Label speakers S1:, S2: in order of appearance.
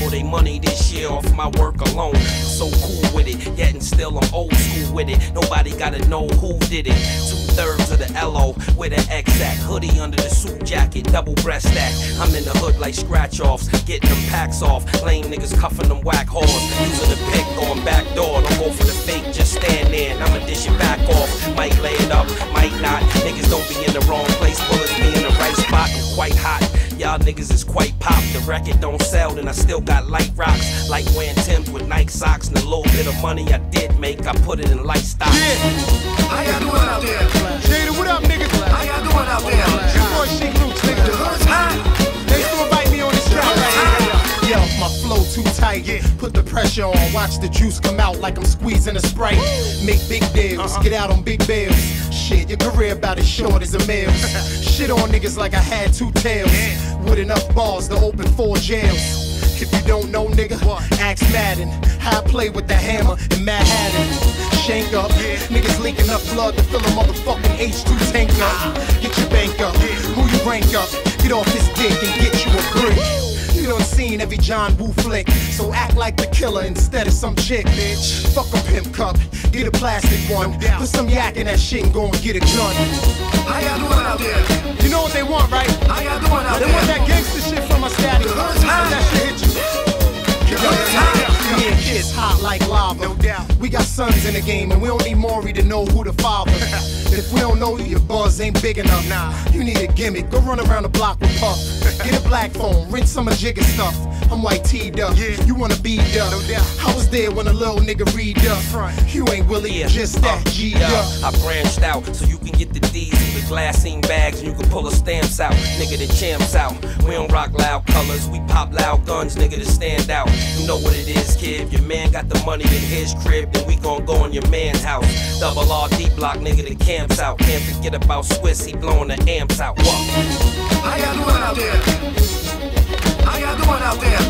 S1: more they money this year off my work alone. So cool with it, yet and still I'm old school with it. Nobody gotta know who did it. Two thirds of the LOX with an exact hoodie under the suit jacket, double breast stack. I'm in the hood like scratch offs, getting them packs off. Lame niggas cuffing them whack whores. Using the pick, going back door. Don't go for the fake, just stand there and I'ma dish it back off. Might lay it up, might not. Niggas don't be in the wrong Y'all niggas is quite pop. The record don't sell, then I still got light rocks. Like wearing Tim's with Nike socks and a little bit of money I did make. I put it in light stock.
S2: How y'all doing out there?
S3: Jada, what up, niggas?
S2: How y'all doing out there?
S3: Your boy Sheek Louch, nigga.
S2: The hood's hot.
S3: They still invite me on this track right here. Yo, my flow too tight. Yeah. Put the pressure on. Watch the juice come out like I'm squeezing a sprite. Make big deals. Uh-huh. Get out on big bills. Shit, your career about as short as a meal. Shit on niggas like I had two tails. With enough balls to open four jails. If you don't know, nigga, ask Madden. How I play with the hammer in Manhattan. Shank up. Niggas leaking up blood to fill a motherfucking H2 tank up. Ah. Get your bank up. Who you rank up? Get off his dick and get you a brick. You done seen every John Woo flick, so act like the killer instead of some chick, bitch. Fuck a pimp cup, get a plastic one. Put some yak in that shit and go and get a gun.
S2: How y'all doing out there?
S3: You know what they want, right?
S2: How y'all doing out
S3: They want that gangster shit from us daddy. Sons in the game, and we don't need Maury to know who the father. if we don't know you, your buzz ain't big enough. Nah, you need a gimmick. Go run around the block with Puff. Get a black phone, rinse some of Jigga stuff. I'm white teed up. You wanna be up. No doubt. I was there when a little nigga read up. You ain't Willie,
S1: Yeah,
S3: just that
S1: uh,
S3: G
S1: yeah,
S3: up.
S1: I branched out so you can get the D's with the glassine bags and you can pull the stamps out. Nigga, the champs out. We don't rock loud colors, we pop loud guns, nigga, to stand out. You know what it is, kid. If your man got the money in his crib, then we gon' go in your man's house. Double R D block, nigga, the camps out. Can't forget about Swizz, he blowing the amps out. What?
S2: How y'all doing out there.